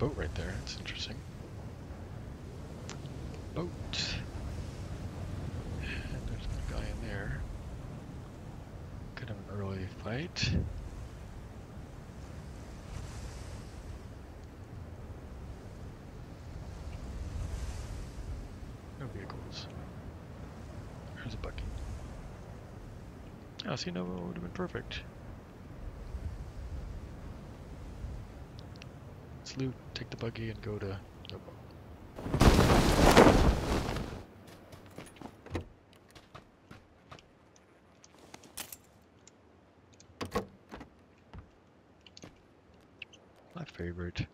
boat right there. That's interesting. Boat. And there's a guy in there. Could have an early fight. No vehicles. There's a buggy. Oh, see, no, it would have been perfect. Loot, take the buggy, and go to Novo. My favorite.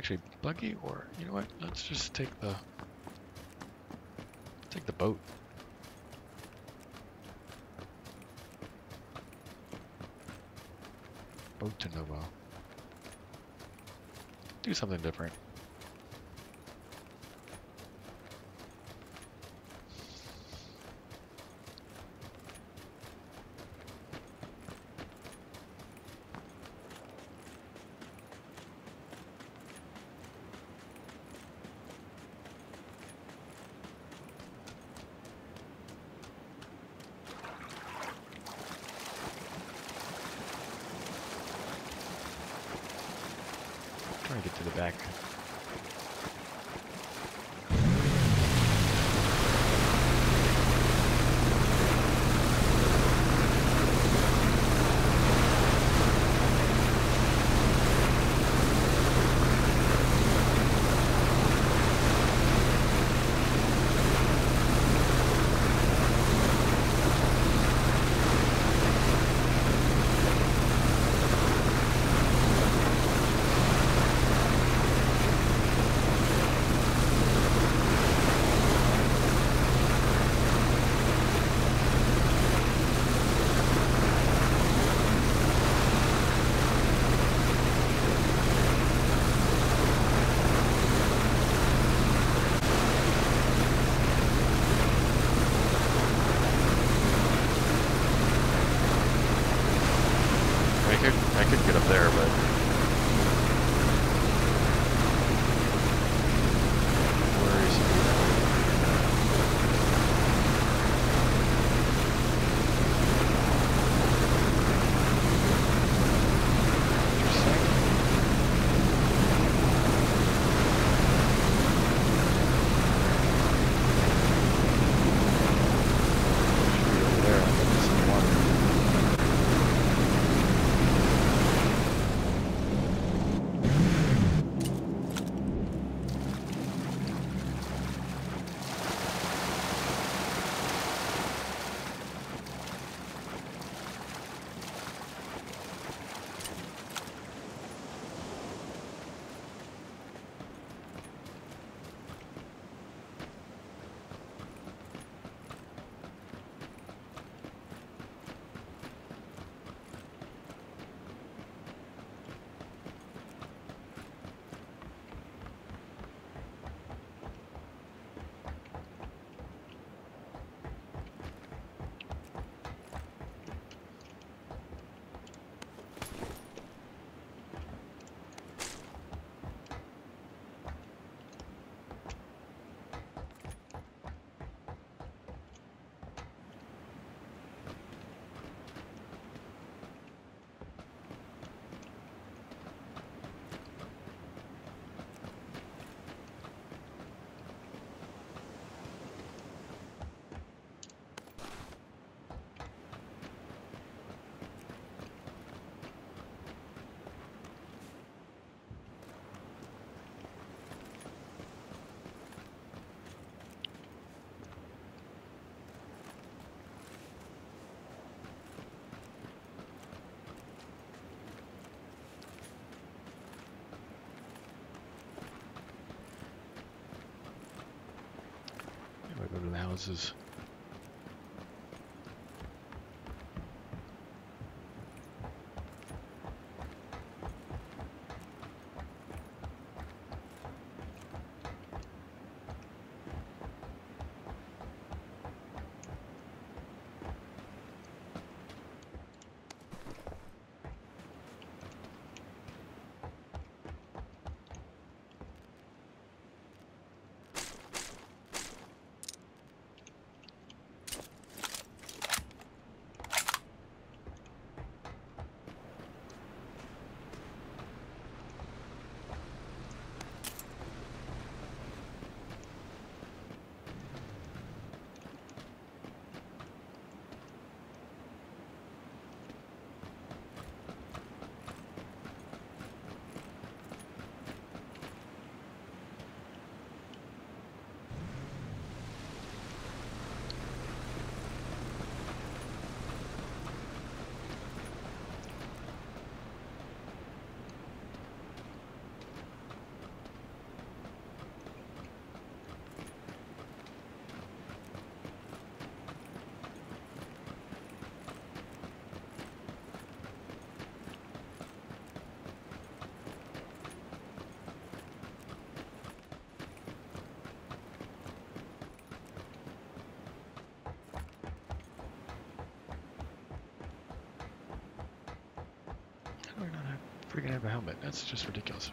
Actually, buggy or you know what? Let's just take the take the boat. Boat to Novo. Do something different. Get to the back. could I could get up there, but houses. How do I not have, freaking have a helmet? That's just ridiculous.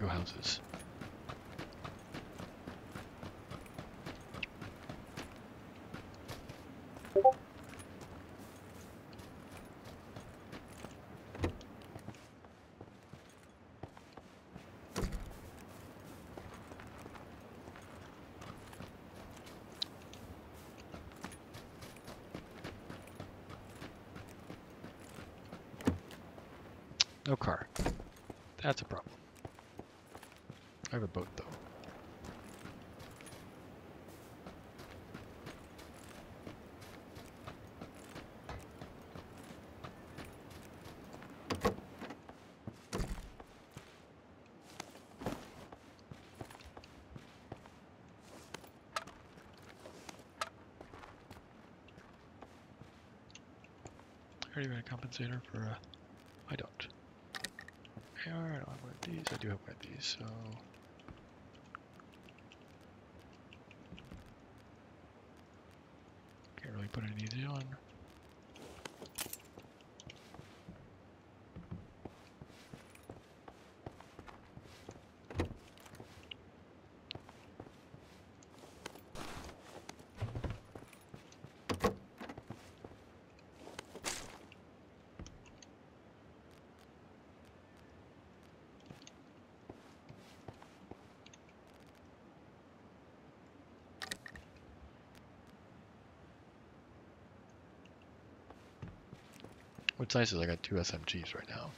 cargo houses. No car. That's a problem. I have a boat though. Already a compensator for uh I don't. I don't have one of these. I do have one of these, so can't really put any of these on. What's nice is I got two SMGs right now.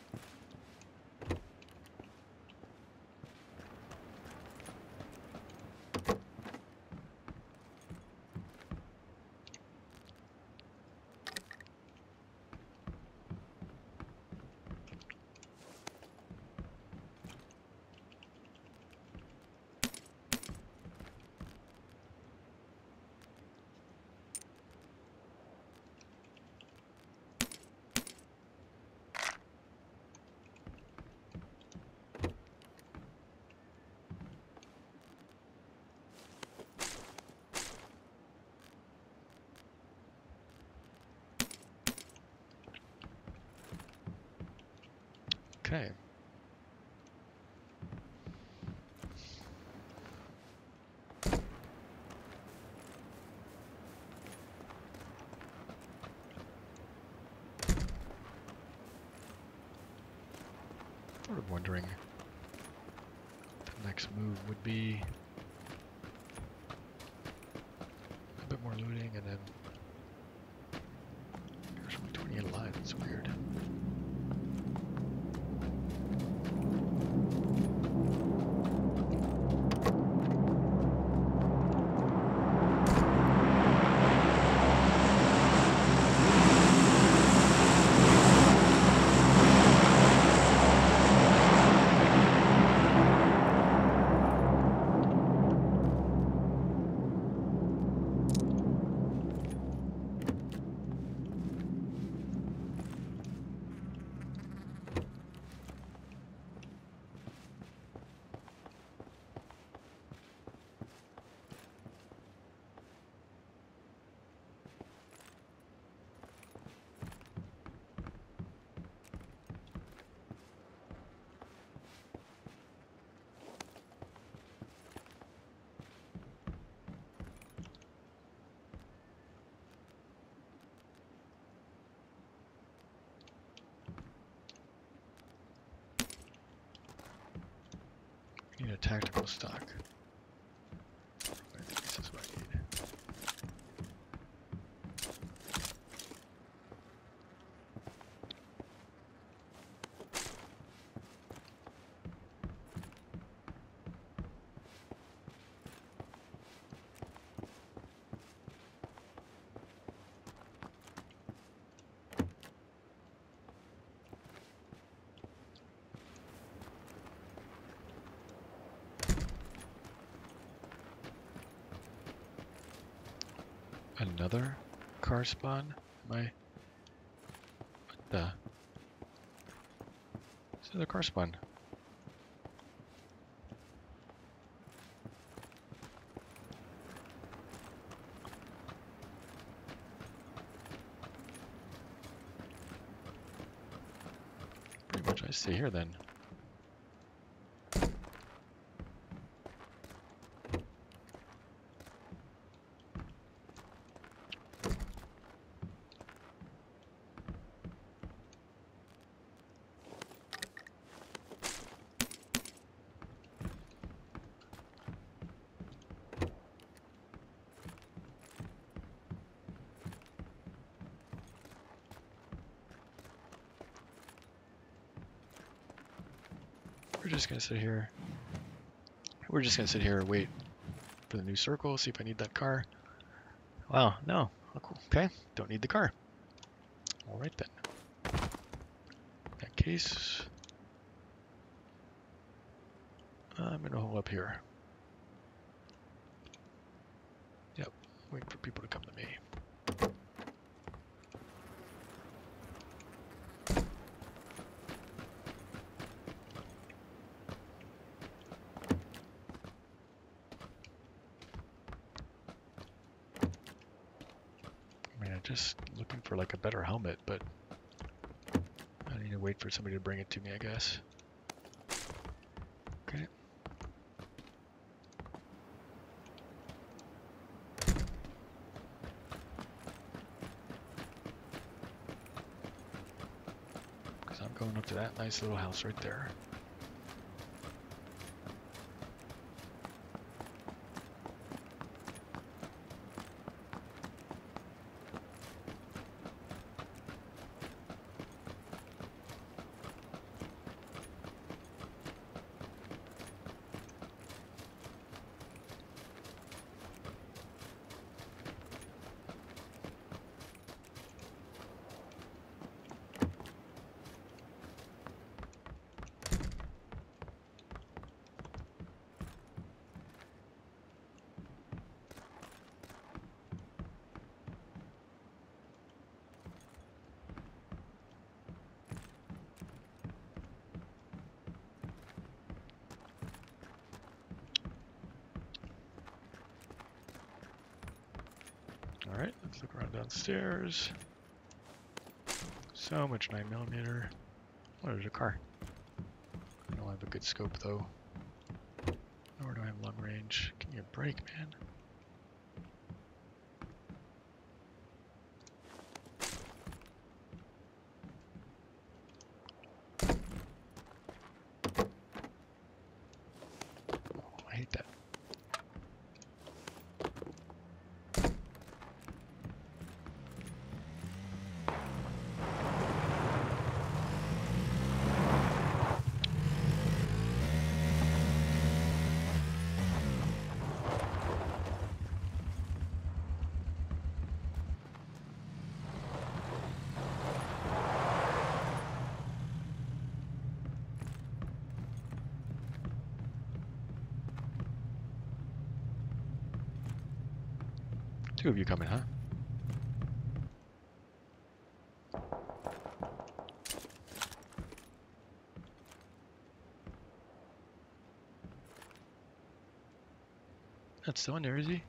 Okay. Sort of wondering the next move would be a bit more looting and then there's only 28 alive, it's weird. Need a tactical stock. I think this is what I need. Another car spawn? I... What the? This is a car spawn. Pretty much I stay here then. Just gonna sit here. We're just gonna sit here and wait for the new circle, see if I need that car. Wow, no. Okay, don't need the car. All right then. In that case, I'm gonna hold up here. Yep, wait for people to come to me. I mean, I'm just looking for like a better helmet, but I need to wait for somebody to bring it to me, I guess. Okay. Because I'm going up to that nice little house right there. Alright, let's look around downstairs. So much 9mm. Oh, there's a car. I don't have a good scope though. Nor do I have long range. Give me a break, man. Oh, I hate that. Two of you coming, huh? That's still in there, is he?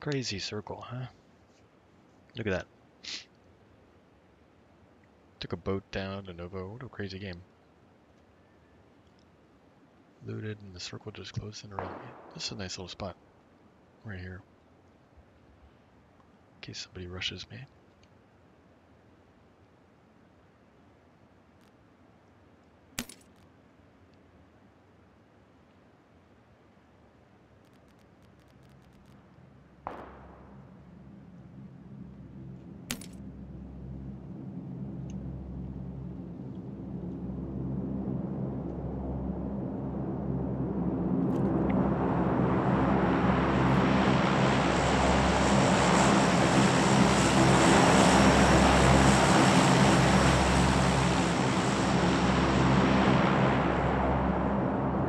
Crazy circle, huh? Look at that. Took a boat down to Novo. What a crazy game. Looted and the circle just closed in around me. This is a nice little spot. Right here. In case somebody rushes me.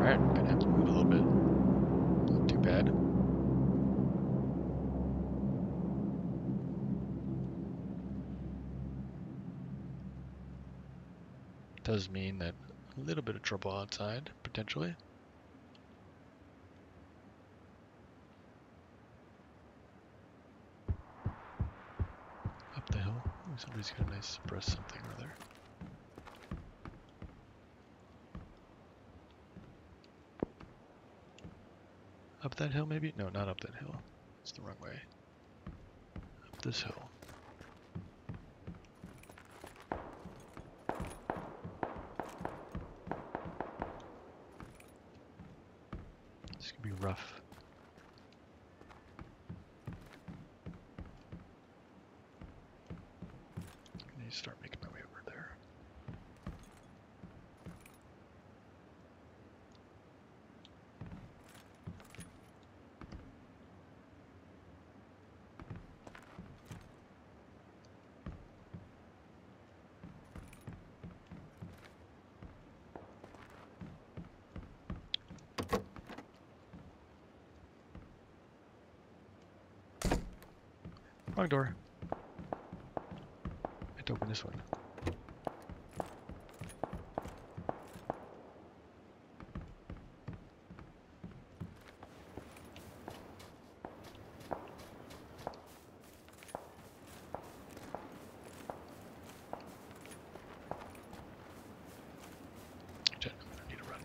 Alright, gonna have to move a little bit. Not too bad. Does mean that a little bit of trouble outside, potentially. Up the hill. Somebody's got a nice suppress something or other. Up that hill, maybe? No, not up that hill. It's the wrong way. Up this hill. This could be rough. I need to start making my way over there. Wrong door. I had to open this one. Shit, I'm gonna need to run.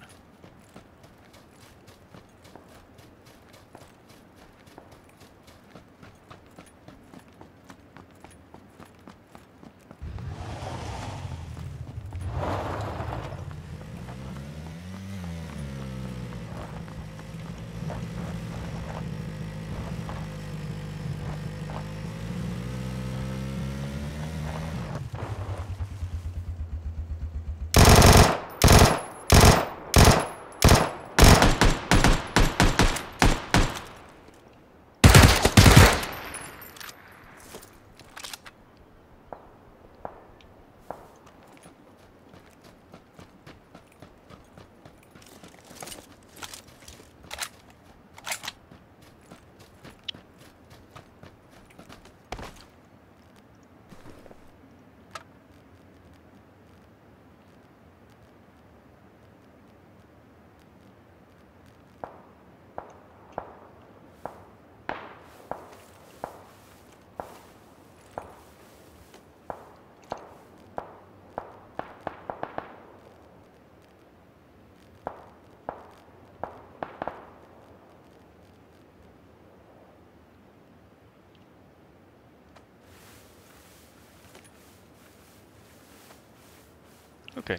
Okay,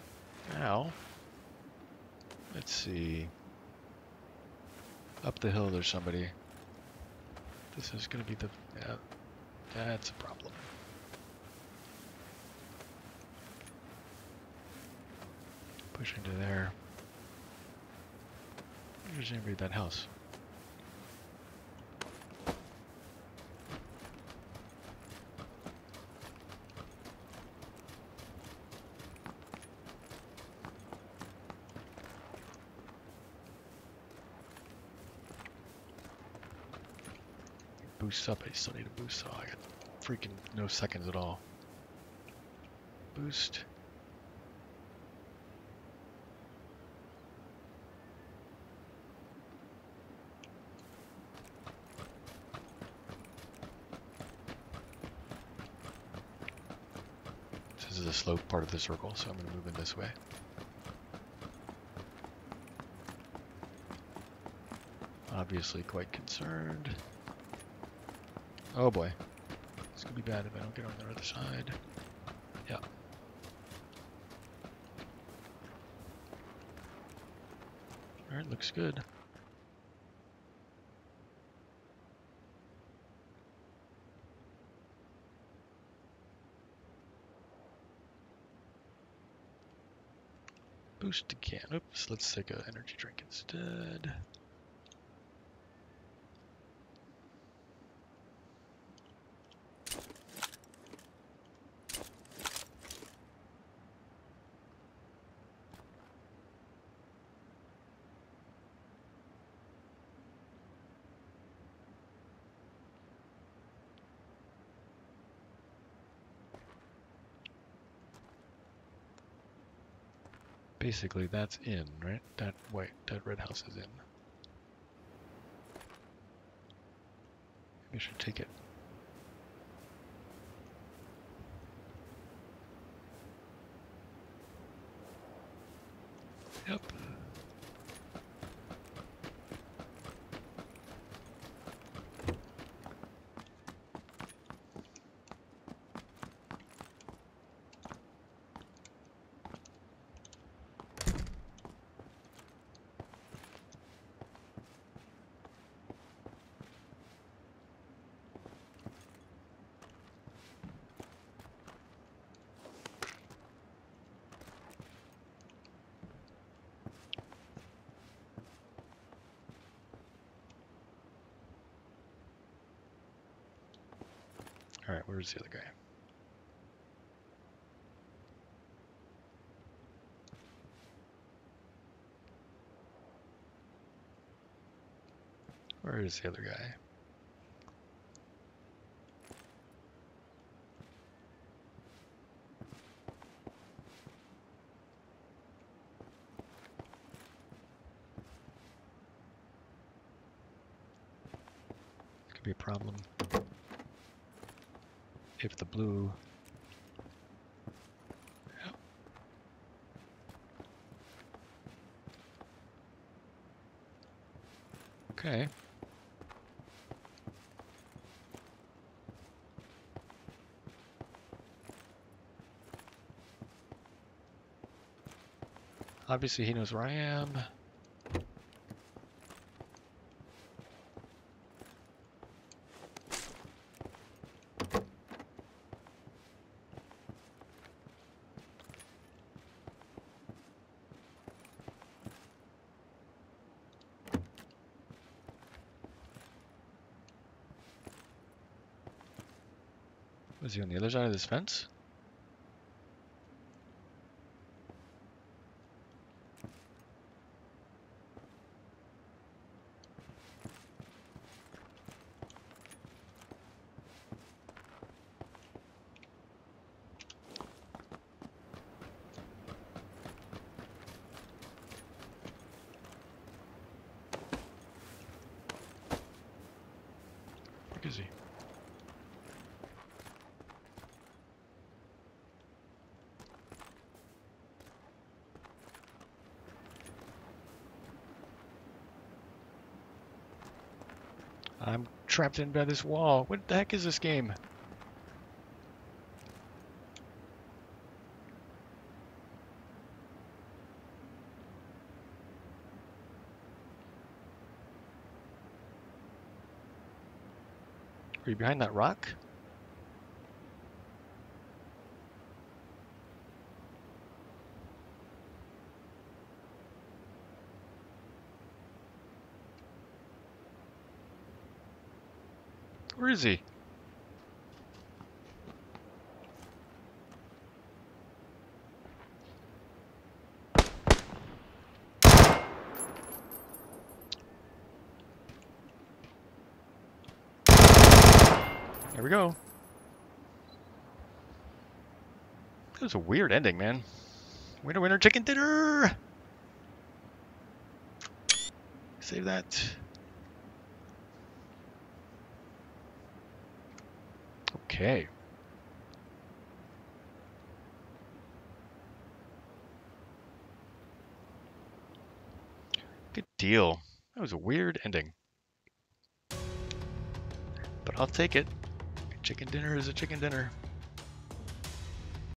now let's see. Up the hill, there's somebody. This is gonna be the. Yeah, that's a problem. Push into there. There's anybody at that house. boost up. I still need a boost up. I got freaking no seconds at all. Boost. This is the slope part of the circle, so I'm going to move in this way. Obviously quite concerned. Oh boy. This could be bad if I don't get on the other side. Yeah. Alright, looks good. Boost again. Oops, let's take an energy drink instead. Basically, that's in, right? That white, that red house is in. Maybe I should take it. Yep. Alright, where's the other guy? Where is the other guy? Could be a problem if the blue yep. okay obviously he knows where I am Is he on the other side of this fence? Where is he? I'm trapped in by this wall. What the heck is this game? Are you behind that rock? Where is he? There we go. That was a weird ending, man. Winner, winner, chicken dinner! Save that. Okay. Good deal. That was a weird ending. But I'll take it. Chicken dinner is a chicken dinner.